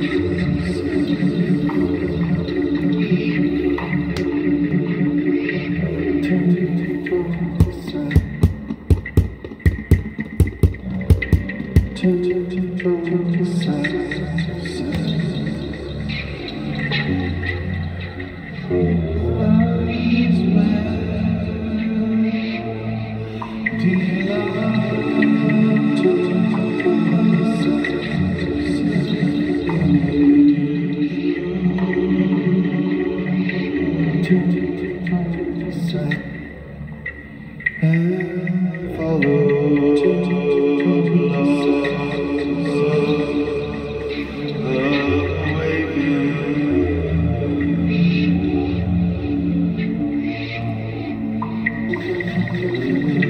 to, to, to, to, to, to, to, Thank you.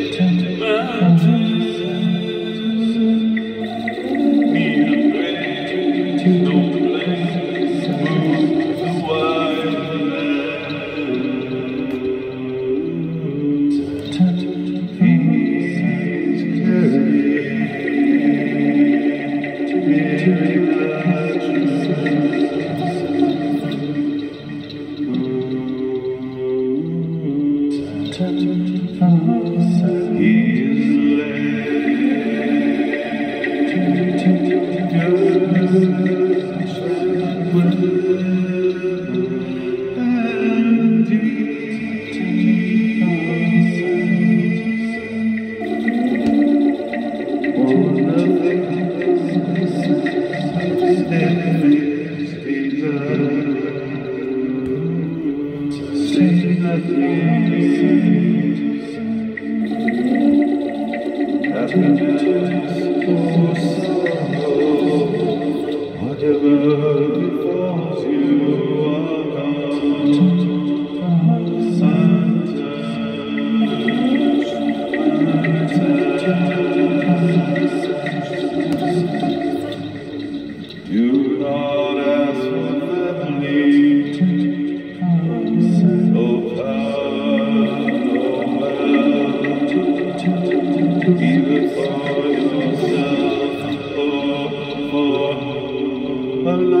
do, you do. Hello.